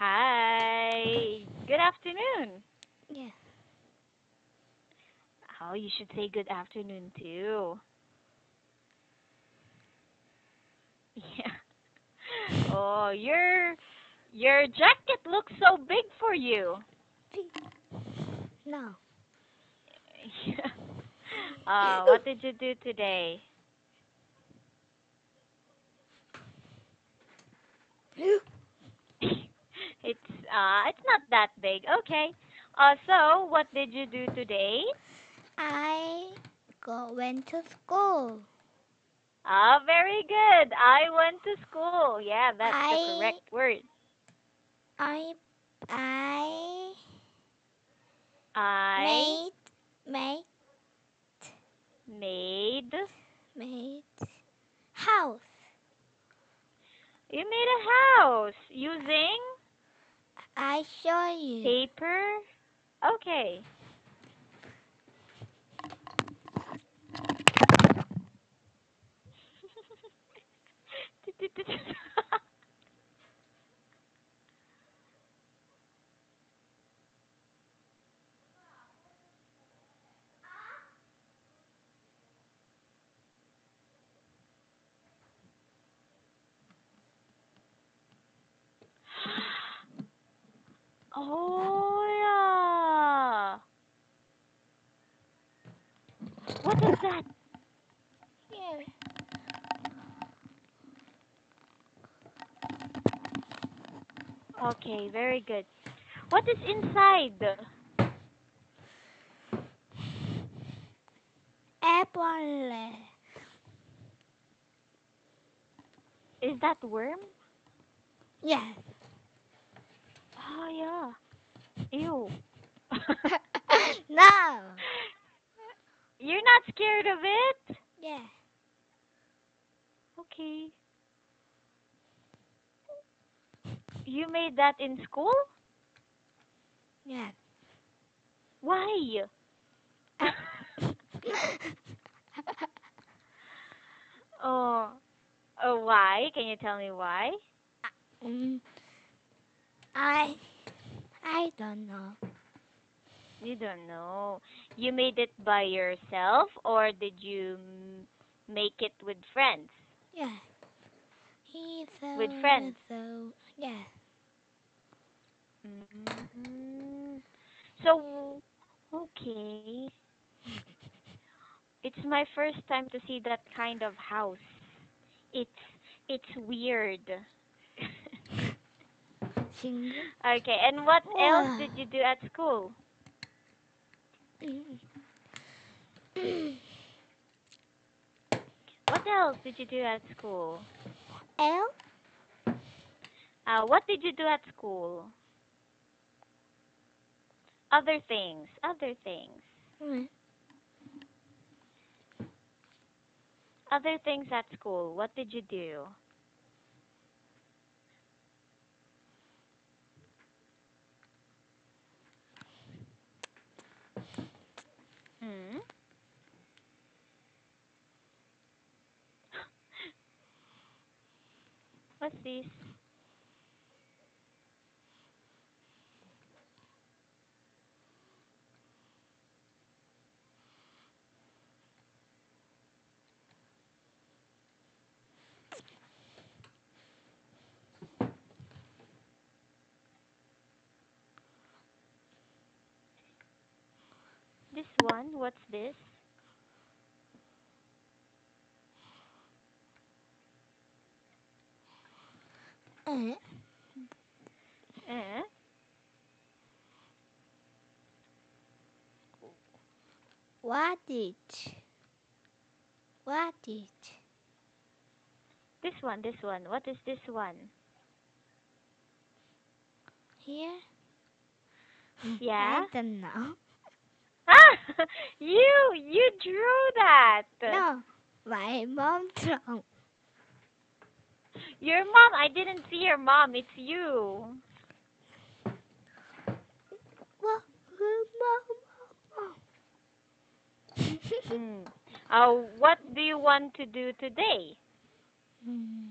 Hi. Good afternoon. Yeah. Oh, you should say good afternoon too. Yeah. Oh, your your jacket looks so big for you. No. Yeah. Uh, what did you do today? It's uh it's not that big. Okay. Uh so what did you do today? I go went to school. Ah, very good. I went to school. Yeah, that's the correct word. I I I made made made made house. you made a house using I show you. paper. Okay. Oh yeah. What is that? Here. Okay, very good. What is inside? Apple. Is that worm? Yes. Oh yeah. Ew. no. You're not scared of it? Yeah. Okay. You made that in school? Yes. Why? oh. Oh, why? Can you tell me why? Mm, I I don't know. You don't know. You made it by yourself or did you make it with friends? Yeah. He's so With friends? So yeah. mm So, okay. It's my first time to see that kind of house. It's it's weird. Single. okay, and what else did you do at school? What else did you do at school? L Uh, what did you do at school? Other things, other things. Mm, Other things at school. What did you do? What's this? This one? What's this? eh, Eh? What it? What it? This one, this one. What is this one? Here? Yeah? I don't know. Ah! You! You drew that! No. My mom drew. Your mom! I didn't see your mom. It's you. What? Mom. Hmm. Uh, what do you want to do today? Hmm.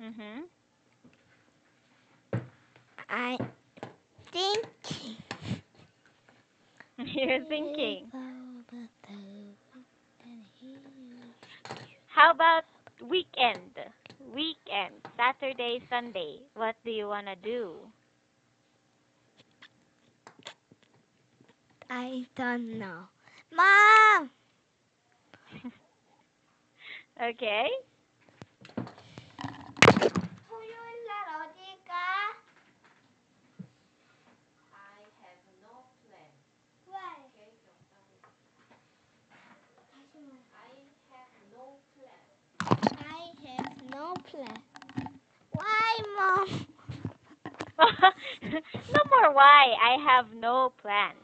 Mhm. I thinking. You're thinking. How about weekend? Weekend, Saturday, Sunday. What do you want to do? I don't know. Mom! Okay. No plan. Why, mom? no more why. I have no plans.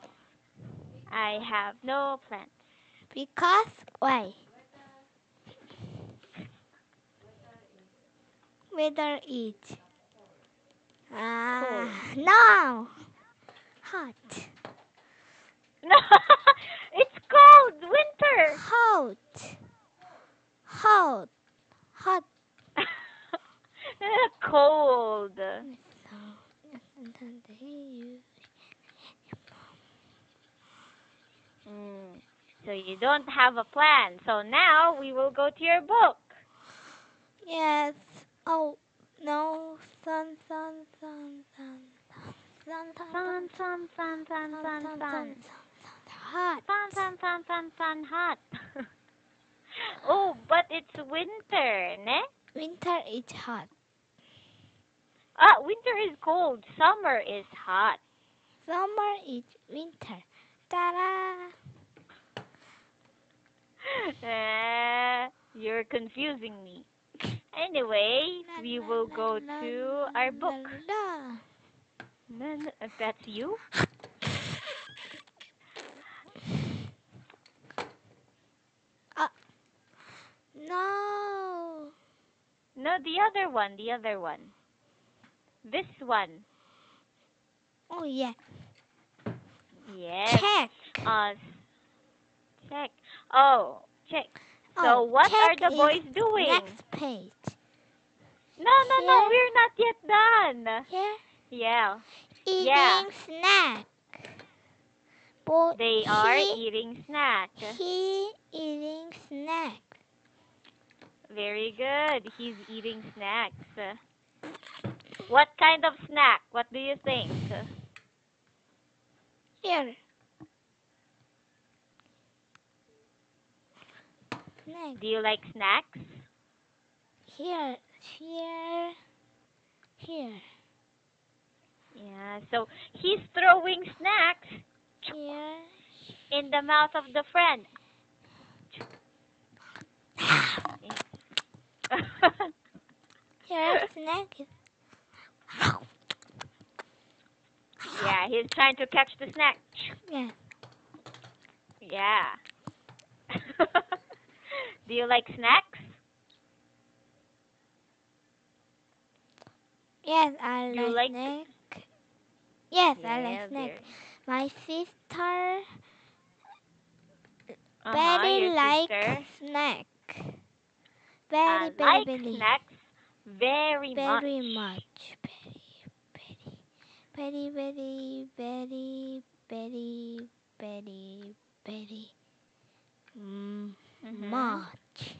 I have no plans. Because why? Weather is ah no hot No, it's cold. Winter. hot hot hot. Cold. Mm. So you don't have a plan. So now we will go to your book. Yes. Oh no sun sun sun sun sun sun Sun, sun, sun, sun, sun, sun, sun. hot. Sun, sun, sun, sun, sun, hot. oh, but it's winter, ne? Winter is hot. Ah, winter is cold. Summer is hot. Summer is winter. Ta-da! Eh, you're confusing me. Anyway, we will go to our book. Then, that's you? No. No, the other one, the other one. This one. Oh yeah. Yes. Check. Uh, check. Oh, check. So Oh, what are the boys doing? Next page. No, no, no, we're not yet done. Here. Yeah, Eating Yeah. snack. Boy, they are eating snack. he eating snack. Very good. He's eating snacks. What kind of snack? What do you think? Here. Snack. Do you like snacks? Here. Here. Here. Yeah, so he's throwing snacks Here. in the mouth of the friend. Ah. Here. Snack. is- yeah, he's trying to catch the snack. Yeah. Yeah. Do you like snacks? Yes, I You like, like- snack. Yes, I like snack. My sister Uh-huh, very like sister. snack. Very, uh, very, like very, snacks very, very much. much. Very, very, very, very, very, very, very mm, Mhm. much.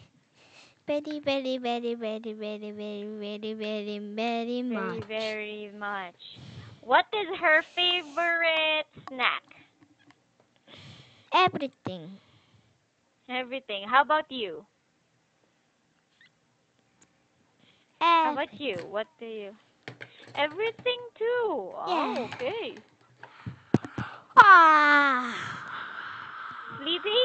Very, very, very, very, very, very, very, very, very Very, much. very much. What is her favorite snack? Everything. Everything. How about you? How about you? What do you? Everything too. Oh, Yeah. okay. Ah. Sleepy?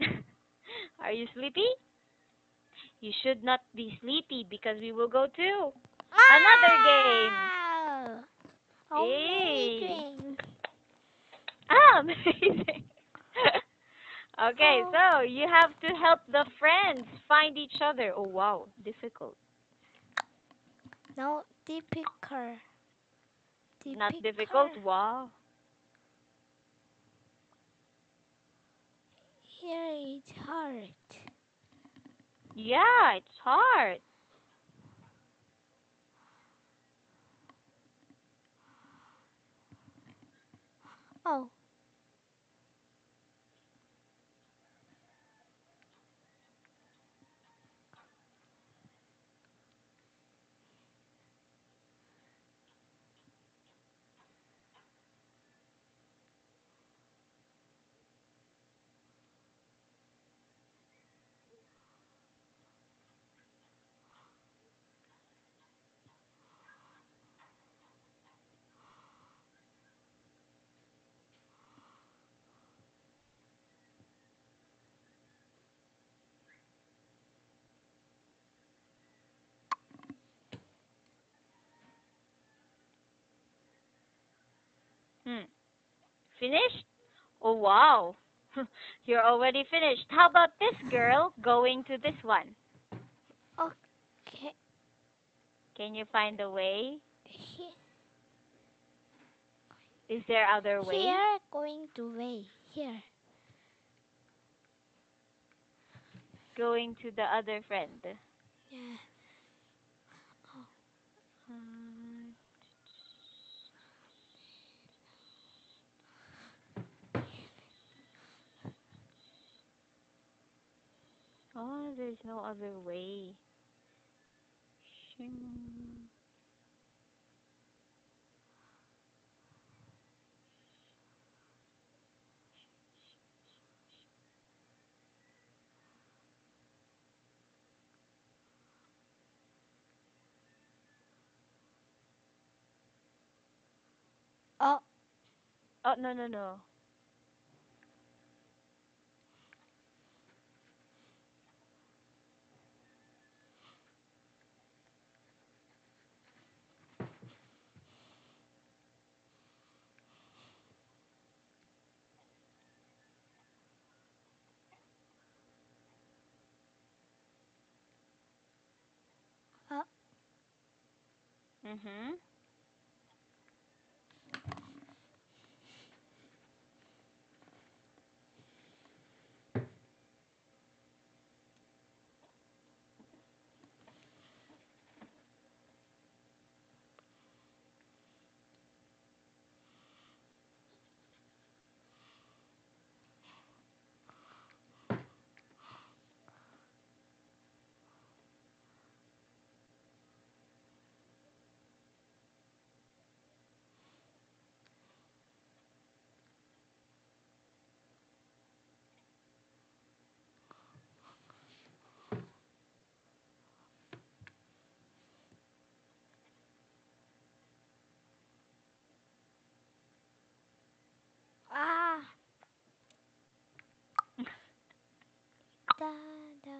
Are you sleepy? You should not be sleepy because we will go to Another game. Amazing. Ah, amazing. Okay, Oh. so you have to help the friends find each other. Oh wow, difficult. No, difficult. Not difficult. Wow. Here it's hard. Yeah, it's hard. Oh. Hmm. Finished? Oh wow. You're already finished. How about this girl going to this one? Okay. Can you find a way? Here, Is there other way? here going to way. Here. Going to the other friend. Yeah. Oh, there's no other way. Shing. Oh. Oh no no no. Mhm. Ah. Da, da.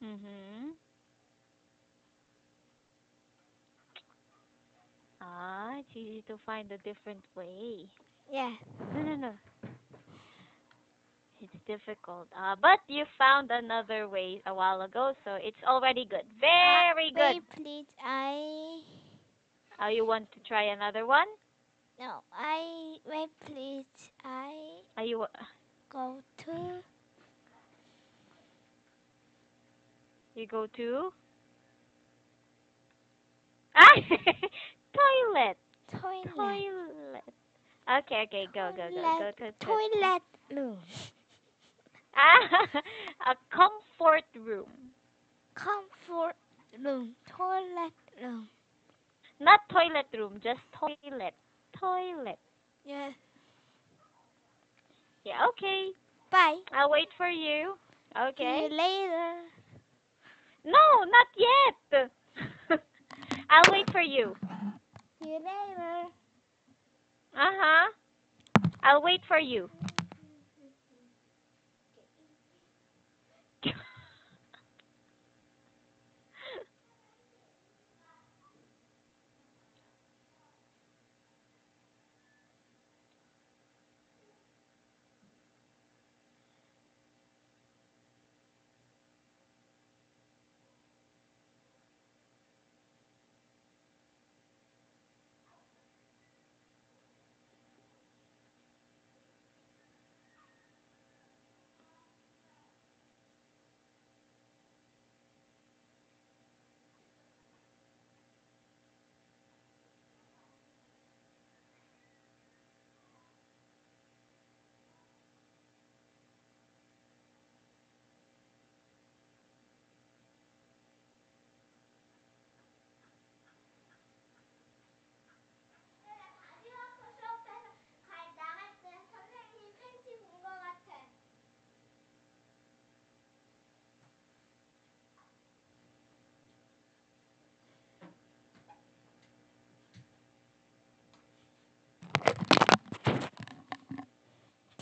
Mhm. It's easy to find a different way. Yeah. No no no. It's difficult. Uh, but you found another way a while ago, so it's already good. Very good. Wait, please. I. Oh, you want to try another one? No. I. Wait, please. I Are you? go to. You go to? Ah, toilet. Toilet. Toilet. Okay, okay, go, go, go, go Toilet. to to- Toilet room. Ah, a comfort room. Comfort room. Toilet room. Not toilet room, just toilet. Toilet. Yes. Yeah, okay. Bye. I'll wait for you. Okay. See you later. No, not yet. I'll wait for you. You later. Uh huh. I'll wait for you.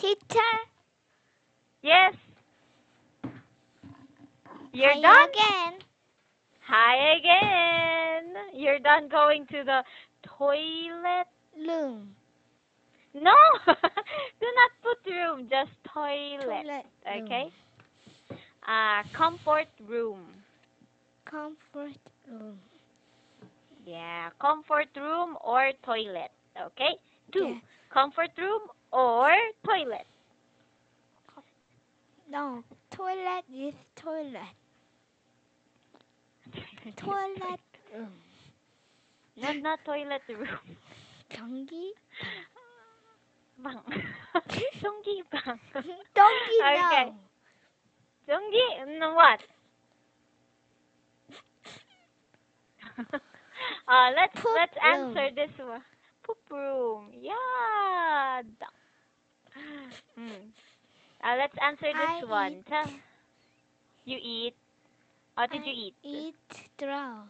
Teacher. Yes. You're Hi done? again. Hi again. You're done going to the toilet? Room. No. Do not put room, just toilet. Toilet. room. Okay? Uh, comfort room. Comfort room. Yeah, comfort room or toilet. Okay? Two. Yeah. Comfort room or toilet. No. Toilet is toilet. Toilet room. No, not toilet room. 전기. Bang. Sunggi bang. 전기 Okay. no. Sunggi? No, what? uh, let's Poop let's room. answer this one. Poop room. Yeah. Mm. Uh, let's answer this I one. eat. Tell. You eat. What did I you eat? Eat draw.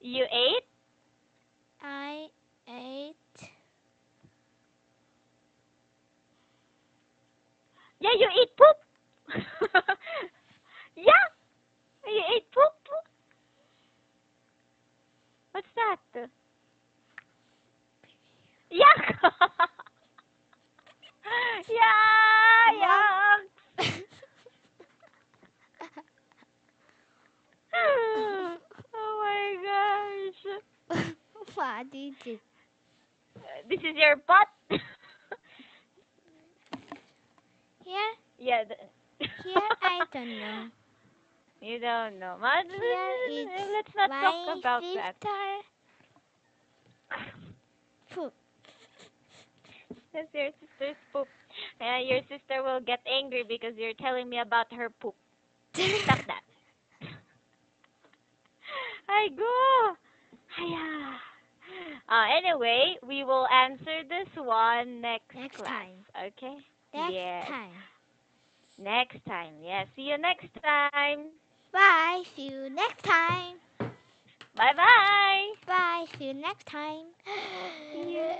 You ate? I ate. Yeah, you eat poop. yeah, you ate poop. What's that? Yuck. yeah, yuck. oh my gosh. what did you? This is your butt. Here, yeah. The, here I don't know. You don't know. Ma- Here Let's not talk about that. sister. Poop. That's your sister's poop. Uh, your sister will get angry because you're telling me about her poop. Stop that. I go. Hiya. Uh, anyway, we will answer this one next, Next class. time. Okay? Next Yes. time. Next time. Yeah. See you next time. Bye. See you next time. Bye bye. Bye. See you next time. You.